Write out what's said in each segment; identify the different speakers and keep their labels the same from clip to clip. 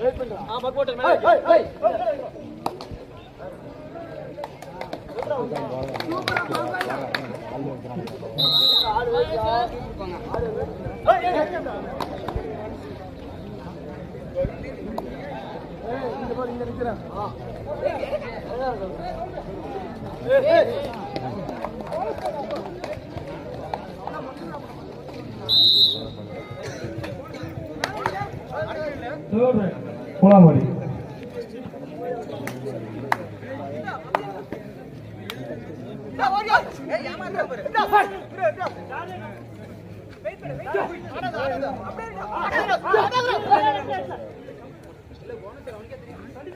Speaker 1: Wait பண்ணுடா ஆ buck போட்டு ஆ ஏய் குலாமடி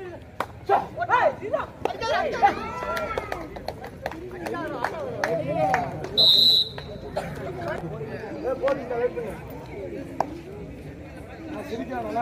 Speaker 1: அப்படியே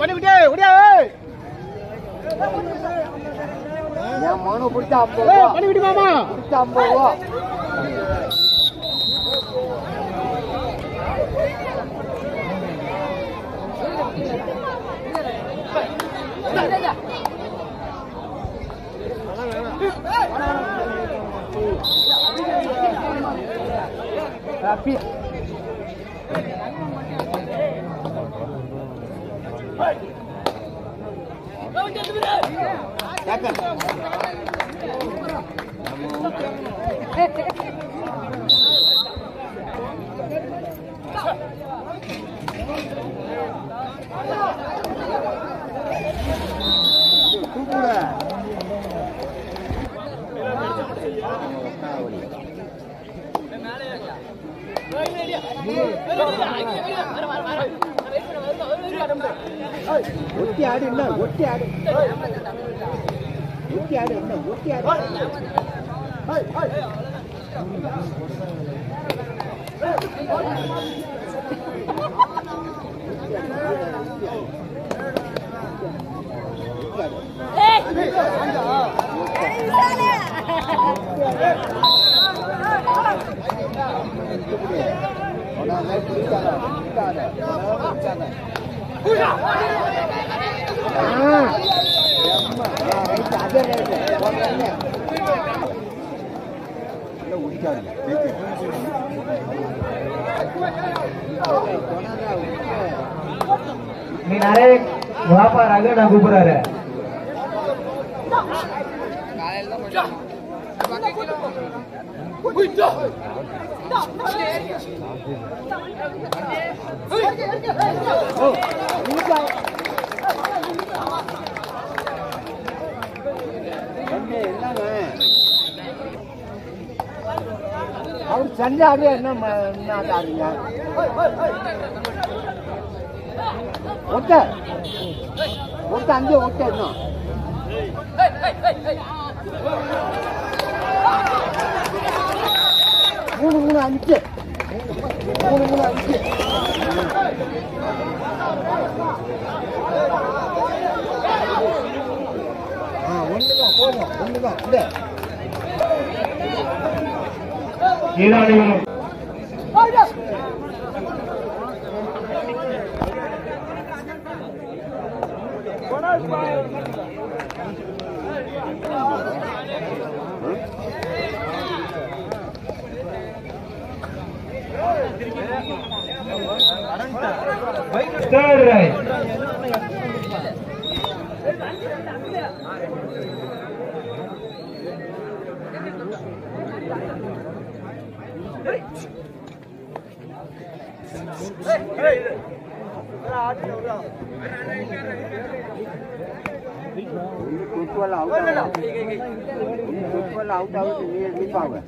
Speaker 2: பண்ணிவிட்டே ஒடியா
Speaker 3: என் மனு பிடிச்சா ஐம்பது ரூபா.
Speaker 2: பண்ணிவிட்டு மாமா.
Speaker 3: பிடிச்சா ஐம்பது ரூபா. Rapi. Kukura. ஒட்டி ஆடு என்ன ஒட்டி ஆடு ஒட்டி ஆடு என்ன ஒட்டி ஆடு
Speaker 1: நீ நிறைய வாப்பா ரகு நான் கூப்பிடுறாரு
Speaker 3: அவர் சண்டாடு என்ன ம- என்ன ஆடாதீங்க ஒட்ட ஒட்ட அங்கே ஒட்ட இன்னும் மூணு மூணு அஞ்சு. மூணு மூணு அஞ்சு. ஆ ஒண்ணுதான் போதும். ஒண்ணுதான் இந்த.
Speaker 1: ஈரானிகளும்
Speaker 3: ஆ
Speaker 1: Third right.
Speaker 3: Tua lão đâu? Lão đâu thì đi
Speaker 1: vào à?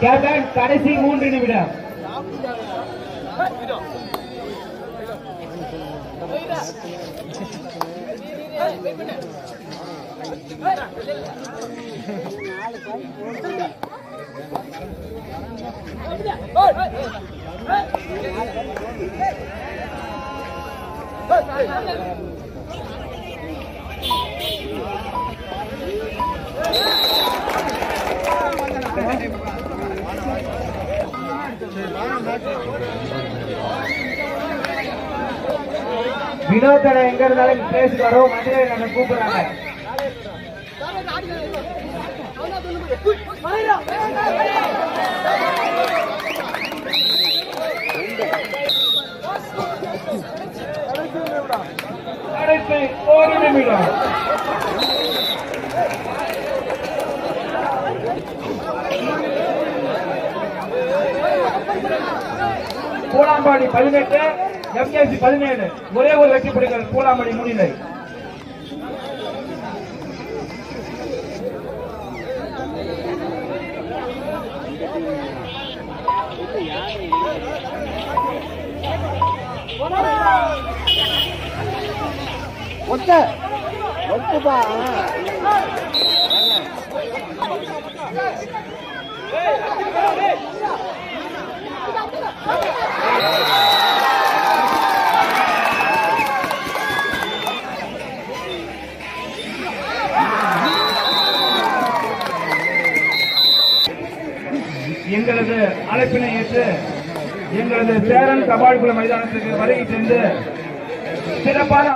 Speaker 1: Captain கடைசி மூன்று நிமிடம். வினோத் அண்ணா எங்க இருந்தாலும் பேசி வரோம். மதுரை நம்ம கூப்பிடுறாங்க. கடைசி ஒரு நிமிடம். பூலாம்பாடி பதினெட்டு எம்கேசி பதினேழு. ஒரே ஒரு வெற்றி புலிகள் பூலாம்பாடி முன்னிலை.
Speaker 3: ஒத்த. ஒத்துப்பா.
Speaker 1: எங்களது அழைப்பினை ஏற்று எங்களது சேரன் கபால்குள மைதானத்துக்கு வருகை சென்று சிறப்பான